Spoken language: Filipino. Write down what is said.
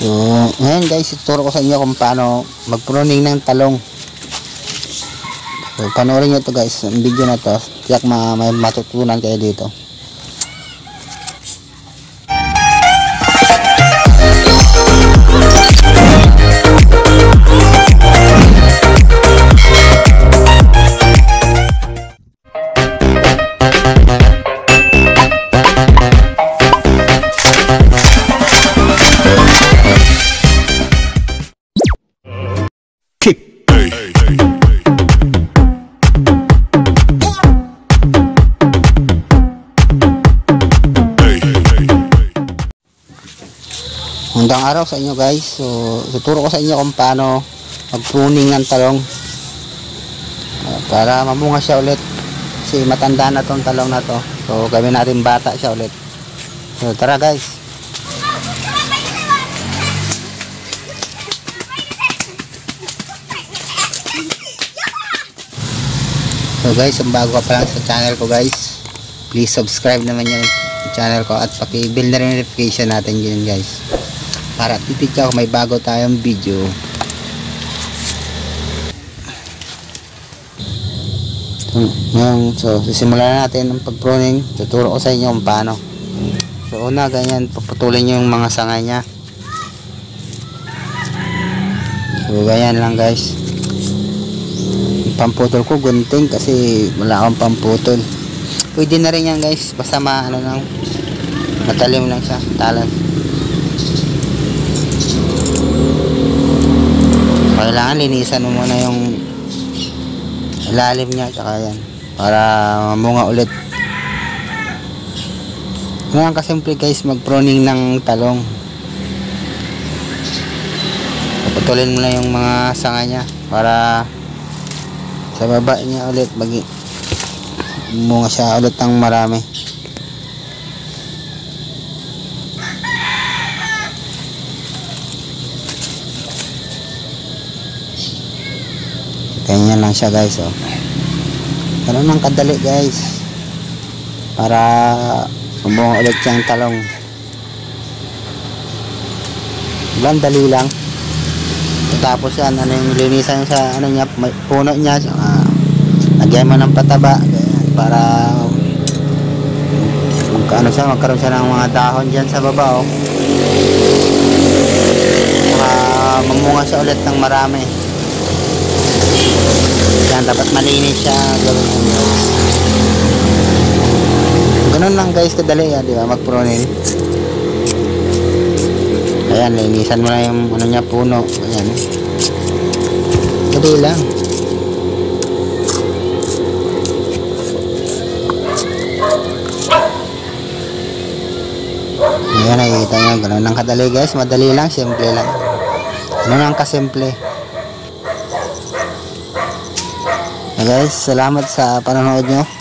So, ngayon guys, ituturo ko sa inyo kung paano mag-pruning ng talong. So, panoorin nyo to guys, ang video na to. Tiyak ma may matutunan kayo dito. Hanggang araw sa inyo guys. So, tuturo ko sa inyo kung paano mag-pruning ng talong. Ah, para mamunga siya ulit. Kasi matanda na tong talong na to. So, gawin natin bata siya ulit. So, tara guys. So guys, kung bago ka pa lang sa channel ko guys, please subscribe naman yung channel ko at paki-bill na rin notification natin yun guys para titik ako may bago tayong video. Ngayon so sisimulan na natin ang pag-pruning. Tuturo ko sa inyo kung paano. So una ganyan paputulin nyo yung mga sanga nya so ganyan lang guys. Pamputol ko gunting kasi wala akong pamputol. Pwede na rin yan guys. Basta ma ano lang. Matalim lang siya talas kailangan linisan mo muna yung ilalim niya tsaka yan. Para mamunga ulit. Ngayon kasimple guys mag pruning ng talong. Puputulin mo na yung mga sanga niya para sa baba niya ulit. Mag munga siya ulit ng marami ganyan lang siya guys oh. Ganun lang kadali guys. Para bumunga ulit siyang talong. Lang dali lang. Tapos yan ano yung linisan sa ano niya puno niya saka lagyan mo ng pataba para magkaano siya magkaroon siya ng mga dahon dyan sa baba oh. Saka mamunga siya ulit ng marami yan, dapat malinis siya. Gawin mo guys. Ganun lang guys, kadali yan, di ba? Mag-pruning. Ayan, linisan mo na yung ano niya, puno. Ayan. Kadali lang. Ayan, nakikita nyo. Ganun lang kadali guys. Madali lang, simple lang. Ganun lang kasimple. Guys, salamat sa panonood nyo.